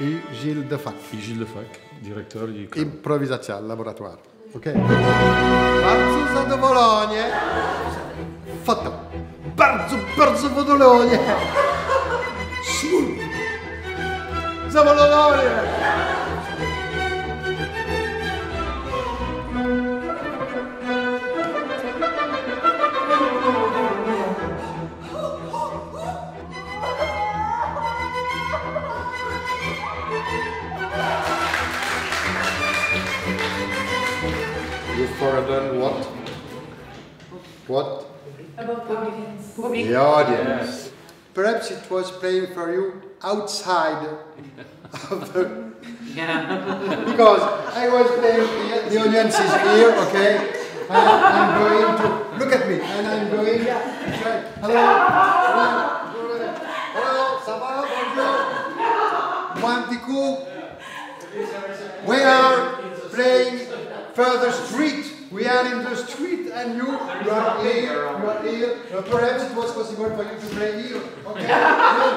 i Gilles Defac. i Gilles Lefac, dyrektor i Improwizacja laboratoire. Ok? Bardzo zadowolenie. Foto. Bardzo, bardzo zadowolenie. Smut. Zadowolenie. You've forgotten what? What? The audience. The audience. Perhaps it was playing for you outside of the. Yeah. because I was playing, the, the audience is here, okay? And I'm going to. Look at me, and I'm going. Right. Hello. Hello. Hello. Ça va? Bonjour. One petit coup. We are playing further street. We are in the street and you, you are here, here. Perhaps it was possible for you to play here. Okay? Good.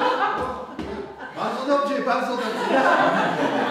Good. Bardzo dobrze, bardzo dobrze.